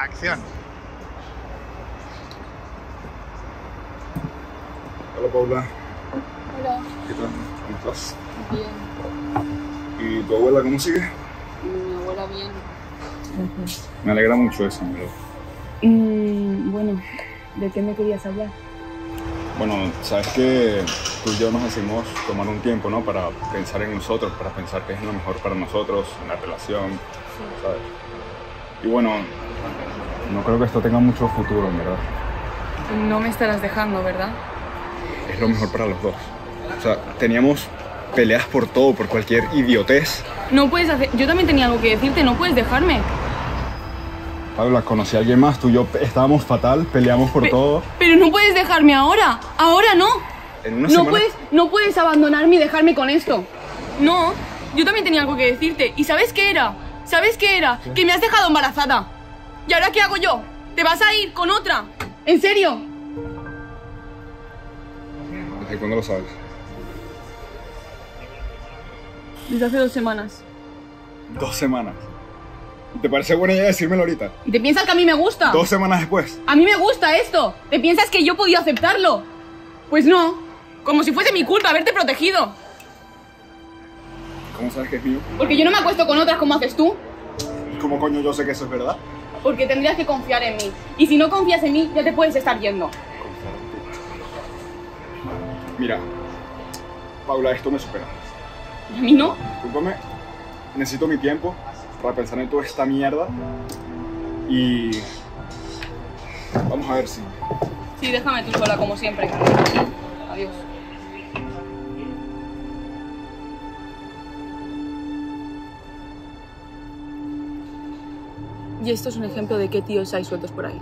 Acción. Hola Paula, Hola. ¿qué tal? ¿Cómo estás? Bien. ¿Y tu abuela cómo sigue? Mi abuela bien. Me alegra mucho eso, verdad. Mm, bueno, ¿de qué me querías hablar? Bueno, sabes que tú y yo nos decimos tomar un tiempo, ¿no? Para pensar en nosotros, para pensar qué es lo mejor para nosotros, en la relación, ¿sabes? Y bueno, no creo que esto tenga mucho futuro, en verdad. No me estarás dejando, ¿verdad? Es lo mejor para los dos. O sea, teníamos peleas por todo, por cualquier idiotez. No puedes hacer... Yo también tenía algo que decirte, no puedes dejarme. Paula, conocí a alguien más, tú y yo estábamos fatal, peleamos por Pe- todo. Pero no puedes dejarme ahora. Ahora no. En una No semana... puedes, no puedes abandonarme y dejarme con esto. No, yo también tenía algo que decirte. ¿Y sabes qué era? ¿Sabes qué era? Que me has dejado embarazada. ¿Y ahora qué hago yo? ¿Te vas a ir con otra? ¿En serio? ¿Desde cuándo lo sabes? Desde hace dos semanas. Dos semanas. ¿Te parece buena idea decírmelo ahorita? ¿Y te piensas que a mí me gusta? Dos semanas después. A mí me gusta esto. ¿Te piensas que yo podía aceptarlo? Pues no. Como si fuese mi culpa haberte protegido. ¿Cómo sabes que es mío? Porque yo no me acuesto con otras como haces tú. ¿Cómo coño yo sé que eso es verdad? Porque tendrías que confiar en mí. Y si no confías en mí, ya te puedes estar yendo. Mira, Paula, esto me supera. ¿Y a mí no? Discúlpame, necesito mi tiempo para pensar en toda esta mierda. Y. Vamos a ver si. Sí, déjame tú sola como siempre. Adiós. Y esto es un ejemplo de qué tíos hay sueltos por ahí.